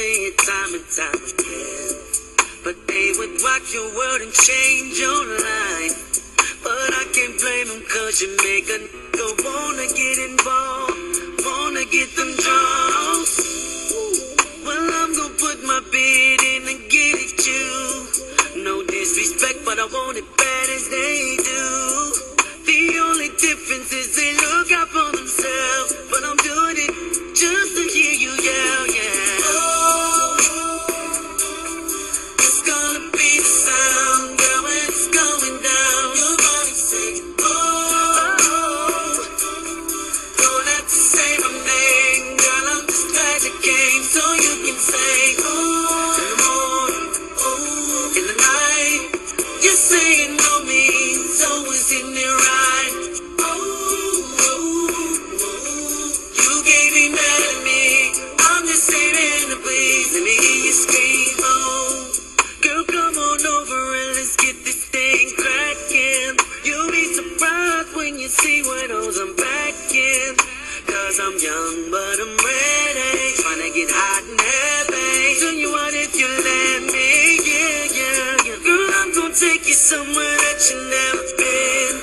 say it time and time again. But they would rock your world and change your life. But I can't blame them cause you make a nigga wanna get involved, wanna get them draws. Well, I'm gonna put my bid in and get at you. No disrespect, but I want it bad as they do. So you can say, oh, in the morning, oh, in the night. You're saying no means always in somewhere that you never been.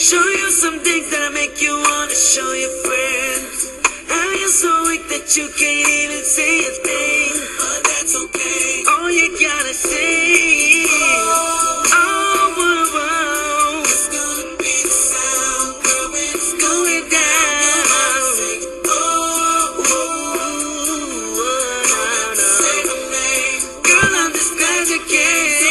Show you some things that make you wanna show your friends. Now you so weak that you can't even say a thing. But that's okay. All you gotta say. Oh, oh whoa, whoa. It's gonna be the sound where it's going down. Oh, oh, oh. Again.